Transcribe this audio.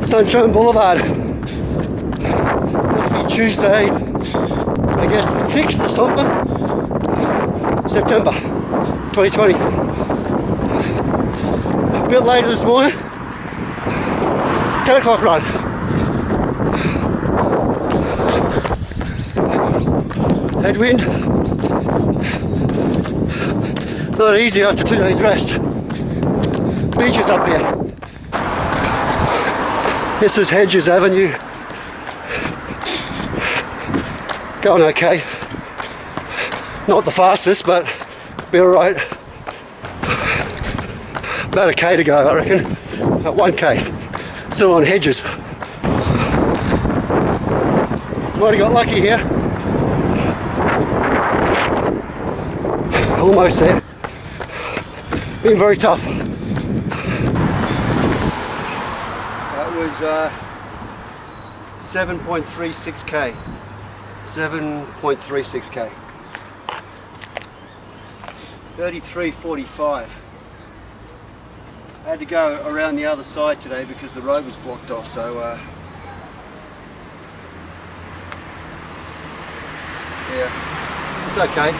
Sunshine Boulevard. Must be Tuesday, I guess the 6th or something. September 2020. A bit later this morning. 10 o'clock run. Headwind. Not easy after two days rest. Beaches up here. This is Hedges Avenue. Going okay. Not the fastest, but be alright. About a K to go, I reckon. At 1K. Still on Hedges. Might have got lucky here. Almost there. Been very tough. Was uh, 7.36k. 7.36k. 33.45. I had to go around the other side today because the road was blocked off, so uh, yeah, it's okay.